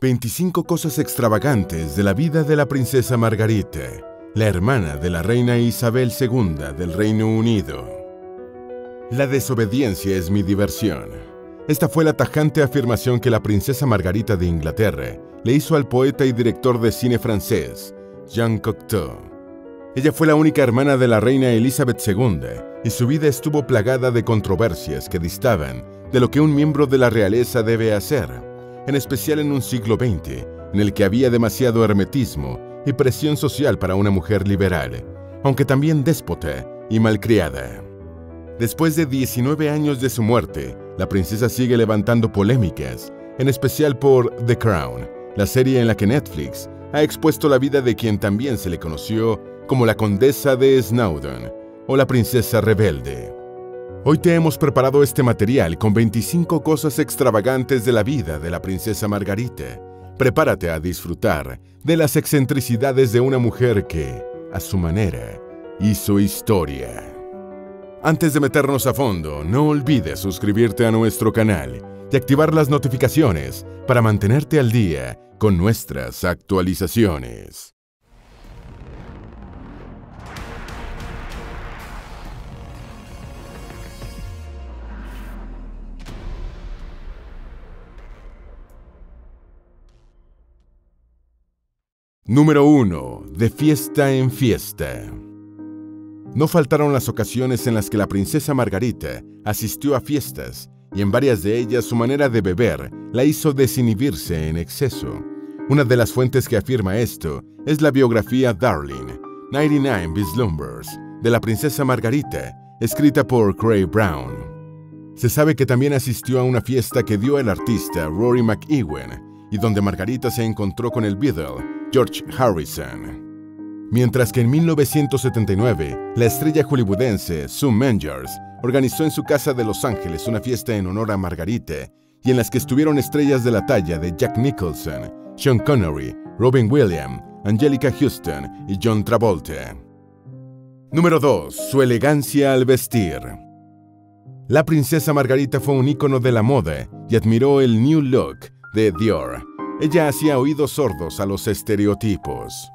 25 cosas extravagantes de la vida de la princesa Margarita, la hermana de la reina Isabel II del Reino Unido. La desobediencia es mi diversión. Esta fue la tajante afirmación que la princesa Margarita de Inglaterra le hizo al poeta y director de cine francés, Jean Cocteau. Ella fue la única hermana de la reina Elizabeth II y su vida estuvo plagada de controversias que distaban de lo que un miembro de la realeza debe hacer en especial en un siglo XX, en el que había demasiado hermetismo y presión social para una mujer liberal, aunque también déspota y malcriada. Después de 19 años de su muerte, la princesa sigue levantando polémicas, en especial por The Crown, la serie en la que Netflix ha expuesto la vida de quien también se le conoció como la condesa de Snowdon o la princesa rebelde. Hoy te hemos preparado este material con 25 cosas extravagantes de la vida de la princesa Margarita. Prepárate a disfrutar de las excentricidades de una mujer que, a su manera, hizo historia. Antes de meternos a fondo, no olvides suscribirte a nuestro canal y activar las notificaciones para mantenerte al día con nuestras actualizaciones. Número 1. De fiesta en fiesta. No faltaron las ocasiones en las que la princesa Margarita asistió a fiestas y en varias de ellas su manera de beber la hizo desinhibirse en exceso. Una de las fuentes que afirma esto es la biografía Darling, 99 Vislumbers, de la princesa Margarita, escrita por Craig Brown. Se sabe que también asistió a una fiesta que dio el artista Rory McEwen y donde Margarita se encontró con el Beatle George Harrison. Mientras que en 1979, la estrella hollywoodense Sue Mengers organizó en su casa de Los Ángeles una fiesta en honor a Margarita y en las que estuvieron estrellas de la talla de Jack Nicholson, Sean Connery, Robin Williams, Angelica Houston y John Travolta. Número 2. Su elegancia al vestir. La princesa Margarita fue un ícono de la moda y admiró el New Look de Dior, ella hacía oídos sordos a los estereotipos.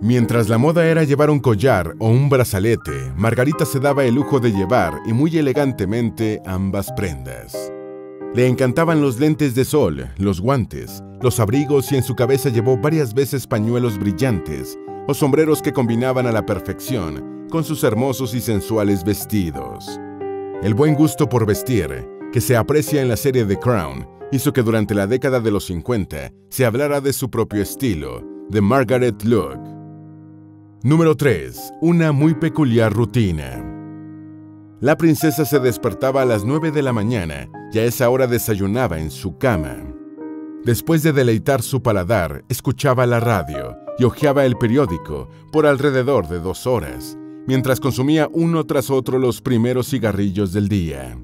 Mientras la moda era llevar un collar o un brazalete, Margarita se daba el lujo de llevar, y muy elegantemente, ambas prendas. Le encantaban los lentes de sol, los guantes, los abrigos y en su cabeza llevó varias veces pañuelos brillantes o sombreros que combinaban a la perfección con sus hermosos y sensuales vestidos. El buen gusto por vestir, que se aprecia en la serie The Crown, hizo que durante la década de los 50 se hablara de su propio estilo, de Margaret Look. Número 3. Una muy peculiar rutina. La princesa se despertaba a las 9 de la mañana y a esa hora desayunaba en su cama. Después de deleitar su paladar, escuchaba la radio y hojeaba el periódico por alrededor de dos horas, mientras consumía uno tras otro los primeros cigarrillos del día.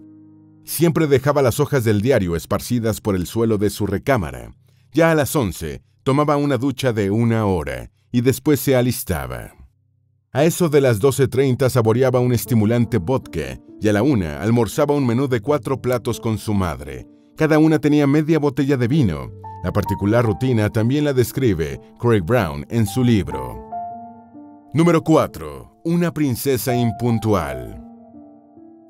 Siempre dejaba las hojas del diario esparcidas por el suelo de su recámara. Ya a las once, tomaba una ducha de una hora y después se alistaba. A eso de las 12.30 saboreaba un estimulante vodka y a la una almorzaba un menú de cuatro platos con su madre. Cada una tenía media botella de vino. La particular rutina también la describe Craig Brown en su libro. Número 4. Una princesa impuntual.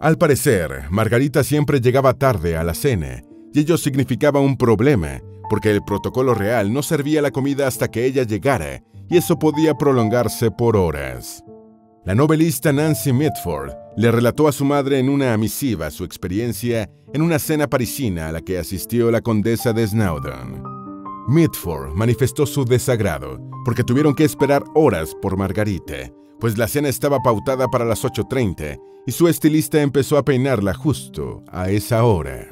Al parecer, Margarita siempre llegaba tarde a la cena, y ello significaba un problema, porque el protocolo real no servía la comida hasta que ella llegara, y eso podía prolongarse por horas. La novelista Nancy Mitford le relató a su madre en una misiva su experiencia en una cena parisina a la que asistió la condesa de Snowdon. Mitford manifestó su desagrado porque tuvieron que esperar horas por Margarita, pues la cena estaba pautada para las 8.30 y su estilista empezó a peinarla justo a esa hora.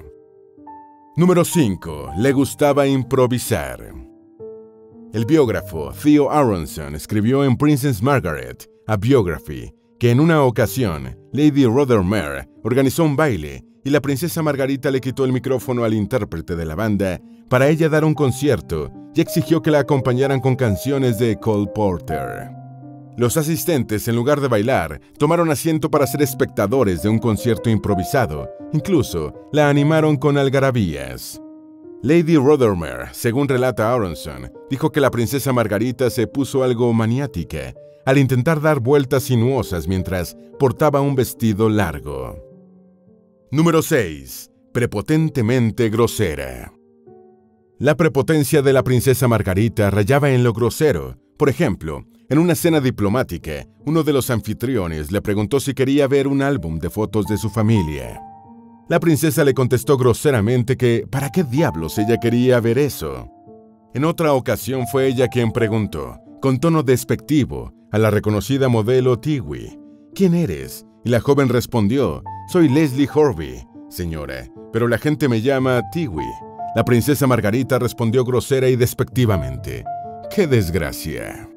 Número 5. Le gustaba improvisar. El biógrafo Theo Aronson escribió en Princess Margaret, a Biography, que en una ocasión Lady Rothermere organizó un baile y la princesa Margarita le quitó el micrófono al intérprete de la banda para ella dar un concierto y exigió que la acompañaran con canciones de Cole Porter. Los asistentes, en lugar de bailar, tomaron asiento para ser espectadores de un concierto improvisado. Incluso la animaron con algarabías. Lady Rothermere, según relata Aronson, dijo que la princesa Margarita se puso algo maniática al intentar dar vueltas sinuosas mientras portaba un vestido largo. Número 6. Prepotentemente grosera. La prepotencia de la princesa Margarita rayaba en lo grosero. Por ejemplo, en una cena diplomática, uno de los anfitriones le preguntó si quería ver un álbum de fotos de su familia. La princesa le contestó groseramente que ¿para qué diablos ella quería ver eso? En otra ocasión fue ella quien preguntó, con tono despectivo, a la reconocida modelo Tiwi, ¿quién eres? Y la joven respondió, soy Leslie Horby, señora, pero la gente me llama Tiwi. La princesa Margarita respondió grosera y despectivamente, ¡qué desgracia!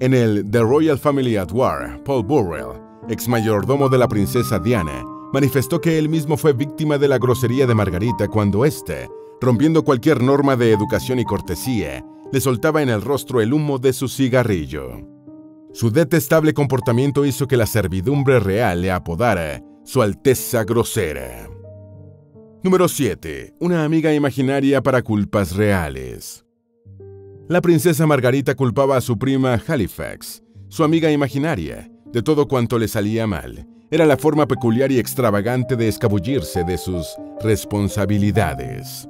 En el The Royal Family at War, Paul Burrell, ex mayordomo de la princesa Diana, manifestó que él mismo fue víctima de la grosería de Margarita cuando éste, rompiendo cualquier norma de educación y cortesía, le soltaba en el rostro el humo de su cigarrillo. Su detestable comportamiento hizo que la servidumbre real le apodara Su Alteza Grosera. Número 7. Una amiga imaginaria para culpas reales. La princesa Margarita culpaba a su prima Halifax, su amiga imaginaria, de todo cuanto le salía mal. Era la forma peculiar y extravagante de escabullirse de sus responsabilidades.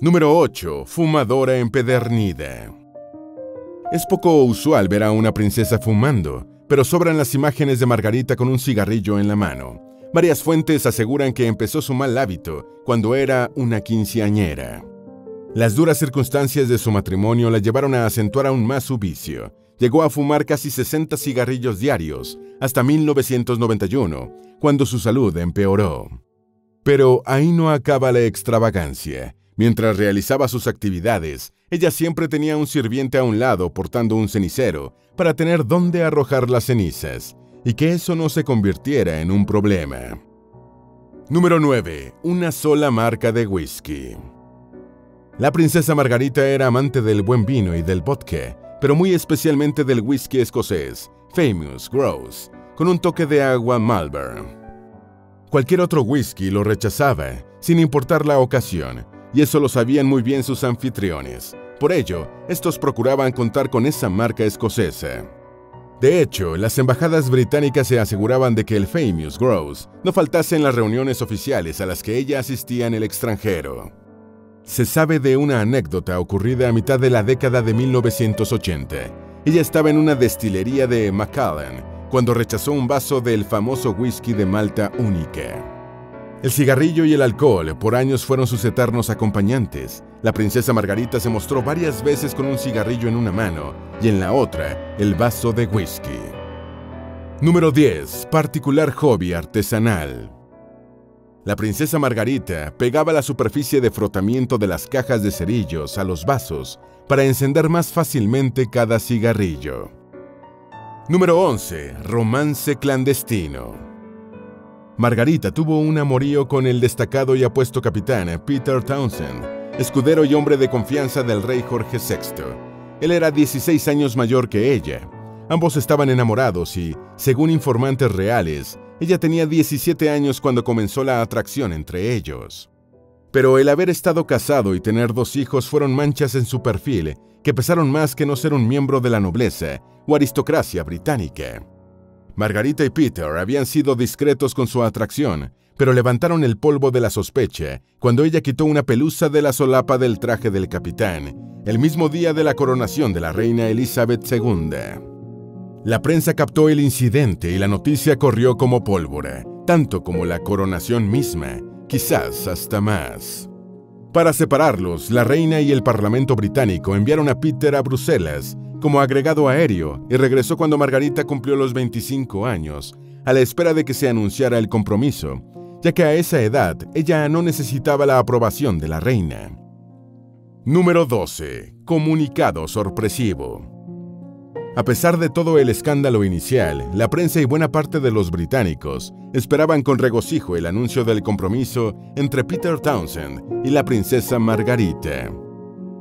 Número 8. Fumadora empedernida. Es poco usual ver a una princesa fumando, pero sobran las imágenes de Margarita con un cigarrillo en la mano. Varias fuentes aseguran que empezó su mal hábito cuando era una quinceañera. Las duras circunstancias de su matrimonio la llevaron a acentuar aún más su vicio. Llegó a fumar casi 60 cigarrillos diarios hasta 1991, cuando su salud empeoró. Pero ahí no acaba la extravagancia. Mientras realizaba sus actividades, ella siempre tenía un sirviente a un lado portando un cenicero para tener dónde arrojar las cenizas y que eso no se convirtiera en un problema. Número 9. Una sola marca de whisky. La princesa Margarita era amante del buen vino y del vodka, pero muy especialmente del whisky escocés, Famous Grouse, con un toque de agua Malvern. Cualquier otro whisky lo rechazaba, sin importar la ocasión, y eso lo sabían muy bien sus anfitriones. Por ello, estos procuraban contar con esa marca escocesa. De hecho, las embajadas británicas se aseguraban de que el Famous Grouse no faltase en las reuniones oficiales a las que ella asistía en el extranjero. Se sabe de una anécdota ocurrida a mitad de la década de 1980. Ella estaba en una destilería de Macallan cuando rechazó un vaso del famoso whisky de Malta única. El cigarrillo y el alcohol por años fueron sus eternos acompañantes. La princesa Margarita se mostró varias veces con un cigarrillo en una mano y en la otra el vaso de whisky. Número 10. Particular hobby artesanal. La princesa Margarita pegaba la superficie de frotamiento de las cajas de cerillos a los vasos para encender más fácilmente cada cigarrillo. Número 11. Romance clandestino. Margarita tuvo un amorío con el destacado y apuesto capitán Peter Townsend, escudero y hombre de confianza del rey Jorge VI. Él era 16 años mayor que ella. Ambos estaban enamorados y, según informantes reales, ella tenía 17 años cuando comenzó la atracción entre ellos. Pero el haber estado casado y tener dos hijos fueron manchas en su perfil que pesaron más que no ser un miembro de la nobleza o aristocracia británica. Margarita y Peter habían sido discretos con su atracción, pero levantaron el polvo de la sospecha cuando ella quitó una pelusa de la solapa del traje del capitán, el mismo día de la coronación de la reina Elizabeth II. La prensa captó el incidente y la noticia corrió como pólvora, tanto como la coronación misma, quizás hasta más. Para separarlos, la reina y el Parlamento británico enviaron a Peter a Bruselas como agregado aéreo y regresó cuando Margarita cumplió los 25 años, a la espera de que se anunciara el compromiso, ya que a esa edad ella no necesitaba la aprobación de la reina. Número 12. Comunicado sorpresivo. A pesar de todo el escándalo inicial, la prensa y buena parte de los británicos esperaban con regocijo el anuncio del compromiso entre Peter Townsend y la princesa Margarita.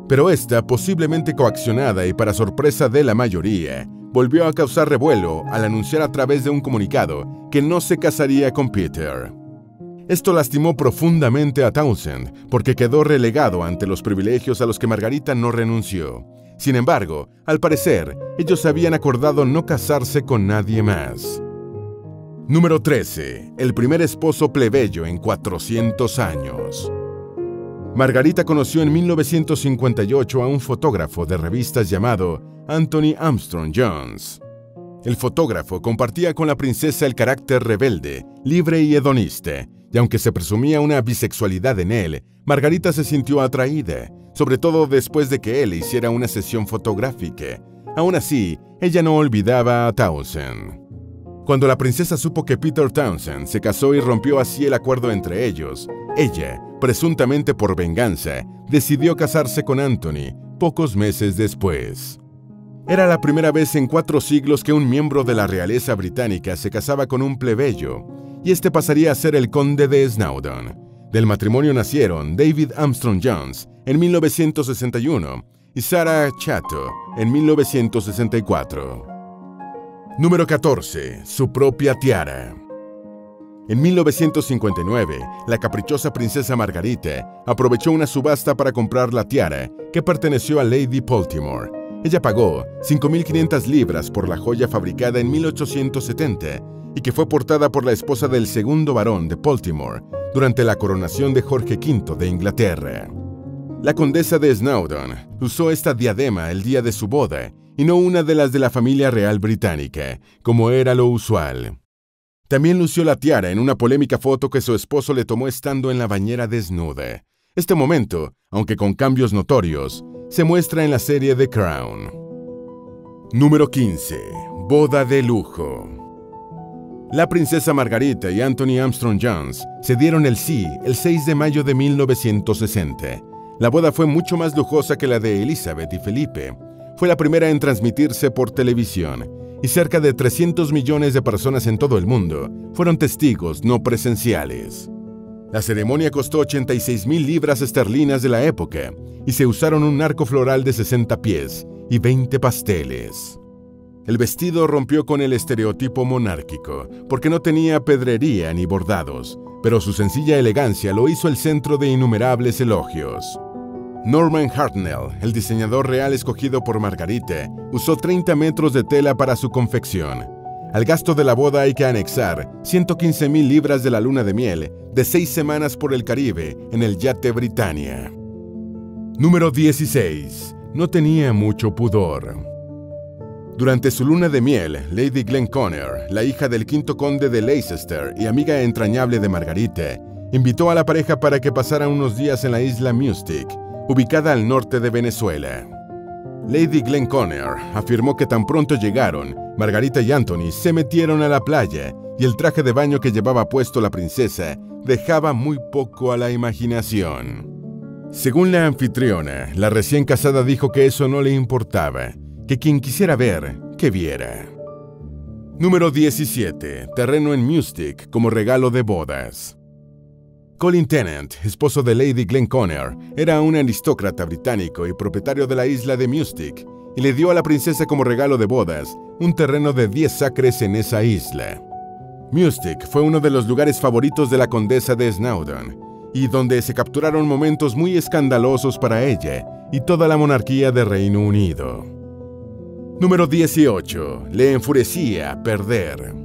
Pero esta, posiblemente coaccionada y para sorpresa de la mayoría, volvió a causar revuelo al anunciar a través de un comunicado que no se casaría con Peter. Esto lastimó profundamente a Townsend, porque quedó relegado ante los privilegios a los que Margarita no renunció. Sin embargo, al parecer, ellos habían acordado no casarse con nadie más. Número 13. El primer esposo plebeyo en 400 años. Margarita conoció en 1958 a un fotógrafo de revistas llamado Anthony Armstrong Jones. El fotógrafo compartía con la princesa el carácter rebelde, libre y hedonista, y aunque se presumía una bisexualidad en él, Margarita se sintió atraída, sobre todo después de que él hiciera una sesión fotográfica. Aún así, ella no olvidaba a Townsend. Cuando la princesa supo que Peter Townsend se casó y rompió así el acuerdo entre ellos, ella, presuntamente por venganza, decidió casarse con Anthony pocos meses después. Era la primera vez en cuatro siglos que un miembro de la realeza británica se casaba con un plebeyo, y este pasaría a ser el conde de Snowdon. Del matrimonio nacieron David Armstrong Jones en 1961 y Sarah Chato en 1964. Número 14. Su propia tiara. En 1959, la caprichosa princesa Margarita aprovechó una subasta para comprar la tiara que perteneció a Lady Baltimore. Ella pagó 5.500 libras por la joya fabricada en 1870 y que fue portada por la esposa del segundo barón de Baltimore durante la coronación de Jorge V de Inglaterra. La condesa de Snowdon usó esta diadema el día de su boda y no una de las de la familia real británica, como era lo usual. También lució la tiara en una polémica foto que su esposo le tomó estando en la bañera desnuda. Este momento, aunque con cambios notorios, se muestra en la serie The Crown. Número 15. Boda de lujo. La princesa Margarita y Anthony Armstrong Jones se dieron el sí el 6 de mayo de 1960. La boda fue mucho más lujosa que la de Elizabeth y Felipe, fue la primera en transmitirse por televisión y cerca de 300 millones de personas en todo el mundo fueron testigos no presenciales. La ceremonia costó 86 mil libras esterlinas de la época y se usaron un arco floral de 60 pies y 20 pasteles. El vestido rompió con el estereotipo monárquico, porque no tenía pedrería ni bordados, pero su sencilla elegancia lo hizo el centro de innumerables elogios. Norman Hartnell, el diseñador real escogido por Margarita, usó 30 metros de tela para su confección. Al gasto de la boda hay que anexar 115 mil libras de la luna de miel de seis semanas por el Caribe en el yate Britannia. Número 16. No tenía mucho pudor. Durante su luna de miel, Lady Glenconner, la hija del quinto conde de Leicester y amiga entrañable de Margarita, invitó a la pareja para que pasaran unos días en la isla Mustic, ubicada al norte de Venezuela. Lady Glenconner afirmó que tan pronto llegaron, Margarita y Anthony se metieron a la playa y el traje de baño que llevaba puesto la princesa dejaba muy poco a la imaginación. Según la anfitriona, la recién casada dijo que eso no le importaba, que quien quisiera ver, que viera. Número 17. Terreno en Mustic como regalo de bodas. Colin Tennant, esposo de Lady Glenconner, era un aristócrata británico y propietario de la isla de Mustic, y le dio a la princesa como regalo de bodas un terreno de 10 acres en esa isla. Mustic fue uno de los lugares favoritos de la condesa de Snowdon, y donde se capturaron momentos muy escandalosos para ella y toda la monarquía de Reino Unido. Número 18. Le enfurecía perder.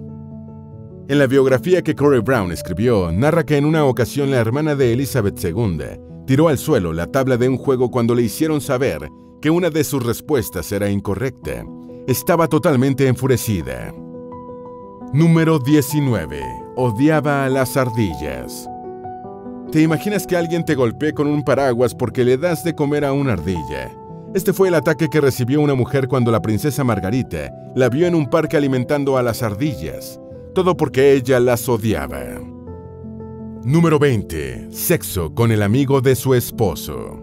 En la biografía que Corey Brown escribió, narra que en una ocasión la hermana de Elizabeth II tiró al suelo la tabla de un juego cuando le hicieron saber que una de sus respuestas era incorrecta. Estaba totalmente enfurecida. Número 19. Odiaba a las ardillas. ¿Te imaginas que alguien te golpee con un paraguas porque le das de comer a una ardilla? Este fue el ataque que recibió una mujer cuando la princesa Margarita la vio en un parque alimentando a las ardillas todo porque ella las odiaba. Número 20. Sexo con el amigo de su esposo.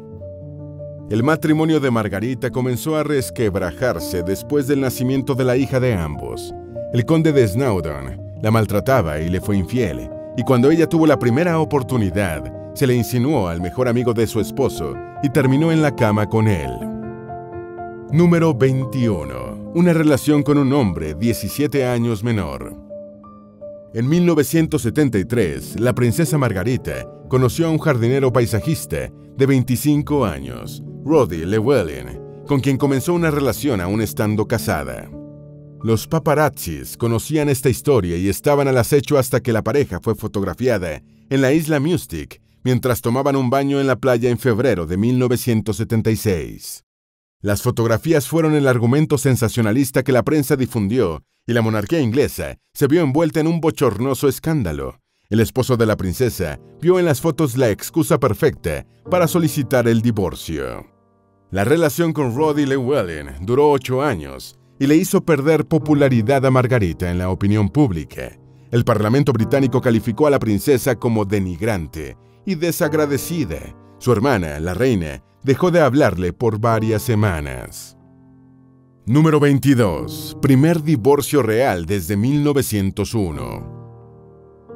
El matrimonio de Margarita comenzó a resquebrajarse después del nacimiento de la hija de ambos. El conde de Snowdon la maltrataba y le fue infiel, y cuando ella tuvo la primera oportunidad, se le insinuó al mejor amigo de su esposo y terminó en la cama con él. Número 21. Una relación con un hombre 17 años menor. En 1973, la princesa Margarita conoció a un jardinero paisajista de 25 años, Roddy Llewellyn, con quien comenzó una relación aún estando casada. Los paparazzis conocían esta historia y estaban al acecho hasta que la pareja fue fotografiada en la isla Mystic mientras tomaban un baño en la playa en febrero de 1976. Las fotografías fueron el argumento sensacionalista que la prensa difundió y la monarquía inglesa se vio envuelta en un bochornoso escándalo. El esposo de la princesa vio en las fotos la excusa perfecta para solicitar el divorcio. La relación con Roddy Llewellyn duró ocho años y le hizo perder popularidad a Margarita en la opinión pública. El Parlamento británico calificó a la princesa como denigrante y desagradecida. Su hermana, la reina, dejó de hablarle por varias semanas. Número 22. Primer divorcio real desde 1901.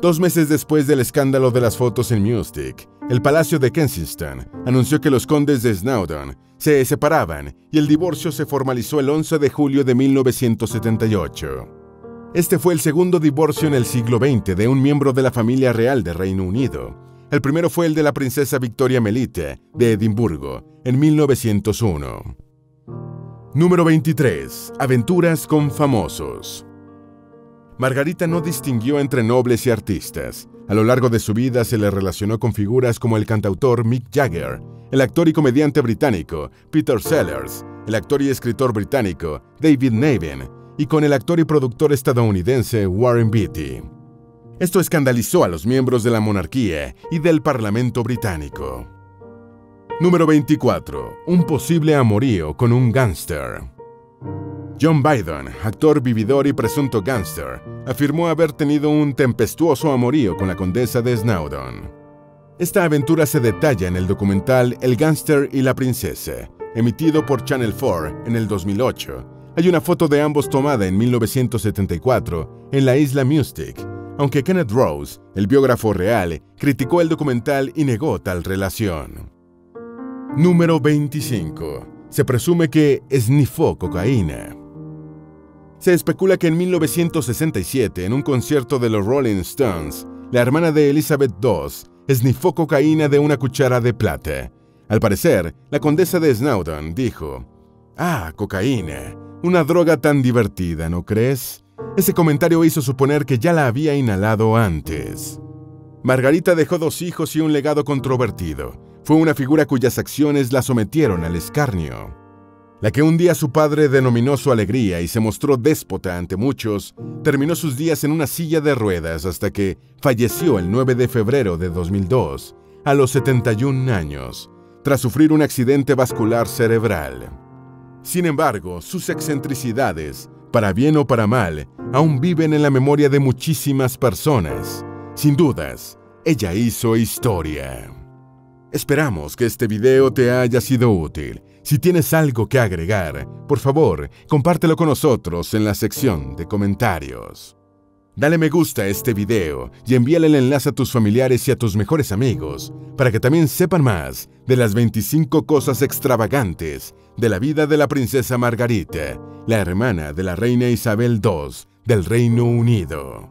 Dos meses después del escándalo de las fotos en Mystic, el Palacio de Kensington anunció que los condes de Snowdon se separaban y el divorcio se formalizó el 11 de julio de 1978. Este fue el segundo divorcio en el siglo XX de un miembro de la familia real de Reino Unido. El primero fue el de la princesa Victoria Melite, de Edimburgo, en 1901. Número 23. Aventuras con famosos. Margarita no distinguió entre nobles y artistas. A lo largo de su vida se le relacionó con figuras como el cantautor Mick Jagger, el actor y comediante británico Peter Sellers, el actor y escritor británico David Niven y con el actor y productor estadounidense Warren Beatty. Esto escandalizó a los miembros de la monarquía y del Parlamento británico. Número 24. Un posible amorío con un gángster. John Biden, actor vividor y presunto gángster, afirmó haber tenido un tempestuoso amorío con la condesa de Snowdon. Esta aventura se detalla en el documental El gángster y la princesa, emitido por Channel 4 en el 2008. Hay una foto de ambos tomada en 1974 en la isla Mystic, aunque Kenneth Rose, el biógrafo real, criticó el documental y negó tal relación. Número 25. Se presume que esnifó cocaína. Se especula que en 1967, en un concierto de los Rolling Stones, la hermana de Elizabeth II esnifó cocaína de una cuchara de plata. Al parecer, la condesa de Snowdon dijo, Ah, cocaína, una droga tan divertida, ¿no crees? Ese comentario hizo suponer que ya la había inhalado antes. Margarita dejó dos hijos y un legado controvertido. Fue una figura cuyas acciones la sometieron al escarnio. La que un día su padre denominó su alegría y se mostró déspota ante muchos, terminó sus días en una silla de ruedas hasta que falleció el 9 de febrero de 2002, a los 71 años, tras sufrir un accidente vascular cerebral. Sin embargo, sus excentricidades, para bien o para mal, aún viven en la memoria de muchísimas personas. Sin dudas, ella hizo historia. Esperamos que este video te haya sido útil si tienes algo que agregar, por favor, compártelo con nosotros en la sección de comentarios. Dale me gusta a este video y envíale el enlace a tus familiares y a tus mejores amigos para que también sepan más de las 25 cosas extravagantes de la vida de la princesa Margarita, la hermana de la reina Isabel II del Reino Unido.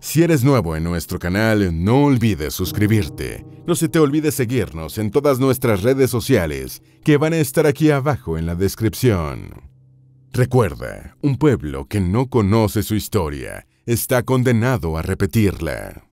Si eres nuevo en nuestro canal, no olvides suscribirte. No se te olvide seguirnos en todas nuestras redes sociales, que van a estar aquí abajo en la descripción. Recuerda, un pueblo que no conoce su historia está condenado a repetirla.